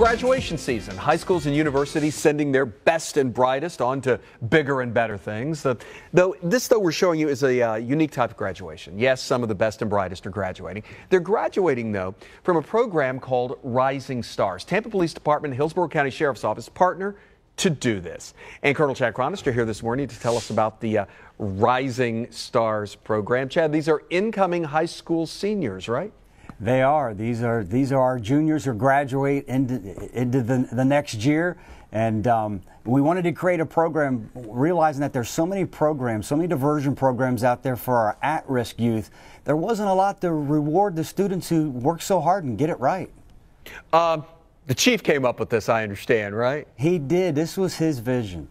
graduation season. High schools and universities sending their best and brightest on to bigger and better things. The, though this, though, we're showing you is a uh, unique type of graduation. Yes, some of the best and brightest are graduating. They're graduating though from a program called Rising Stars. Tampa Police Department, Hillsborough County Sheriff's Office partner to do this. And Colonel Chad Chronister here this morning to tell us about the uh, Rising Stars program. Chad, these are incoming high school seniors, right? They are. These are these are our juniors who graduate into into the, the next year, and um, we wanted to create a program, realizing that there's so many programs, so many diversion programs out there for our at-risk youth. There wasn't a lot to reward the students who work so hard and get it right. Um, the chief came up with this, I understand, right? He did. This was his vision.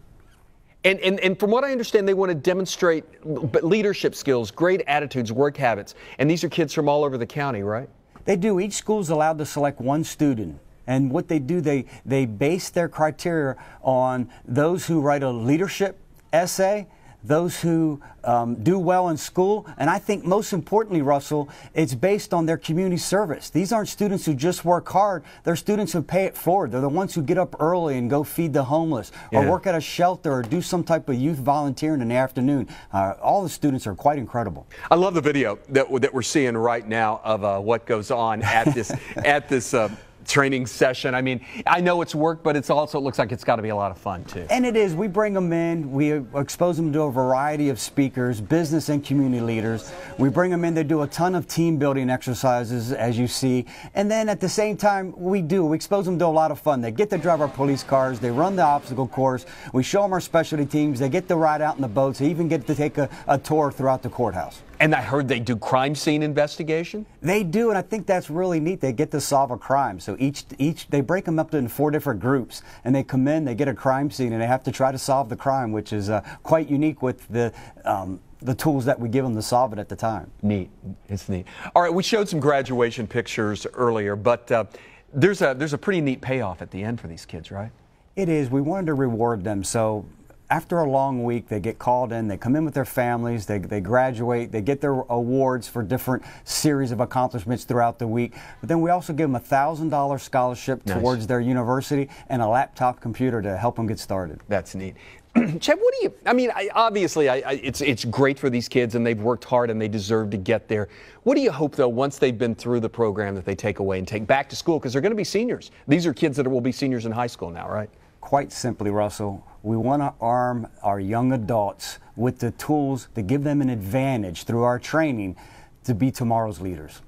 And, and, and from what I understand, they want to demonstrate leadership skills, great attitudes, work habits. And these are kids from all over the county, right? They do. Each school is allowed to select one student. And what they do, they, they base their criteria on those who write a leadership essay those who um, do well in school. And I think most importantly, Russell, it's based on their community service. These aren't students who just work hard, they're students who pay it forward. They're the ones who get up early and go feed the homeless or work at a shelter or do some type of youth volunteering in the afternoon. Uh, all the students are quite incredible. I love the video that, that we're seeing right now of uh, what goes on at this, at this uh, training session. I mean, I know it's work, but it's also it looks like it's got to be a lot of fun too. And it is. We bring them in. We expose them to a variety of speakers, business and community leaders. We bring them in. They do a ton of team building exercises, as you see. And then at the same time, we do. We expose them to a lot of fun. They get to drive our police cars. They run the obstacle course. We show them our specialty teams. They get to ride out in the boats. They even get to take a, a tour throughout the courthouse. And I heard they do crime scene investigation. They do, and I think that's really neat. They get to solve a crime. So each each they break them up into four different groups, and they come in, they get a crime scene, and they have to try to solve the crime, which is uh, quite unique with the. Um, the tools that we give them to solve it at the time. Neat, it's neat. All right, we showed some graduation pictures earlier, but uh, there's a there's a pretty neat payoff at the end for these kids, right? It is. We wanted to reward them, so after a long week, they get called in, they come in with their families, they, they graduate, they get their awards for different series of accomplishments throughout the week. But then we also give them a $1,000 scholarship nice. towards their university and a laptop computer to help them get started. That's neat. Chad, what do you? I mean, I, obviously, I, I, it's it's great for these kids, and they've worked hard, and they deserve to get there. What do you hope, though, once they've been through the program, that they take away and take back to school? Because they're going to be seniors. These are kids that will be seniors in high school now, right? Quite simply, Russell, we want to arm our young adults with the tools to give them an advantage through our training to be tomorrow's leaders.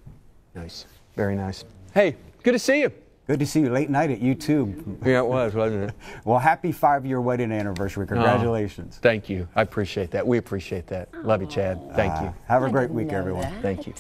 Nice. Very nice. Hey, good to see you. Good to see you late night at YouTube. Yeah, it was, wasn't it? well, happy five year wedding anniversary. Congratulations. Oh, thank you. I appreciate that. We appreciate that. Love you, Chad. Thank uh, you. Have a great week, everyone. That. Thank you.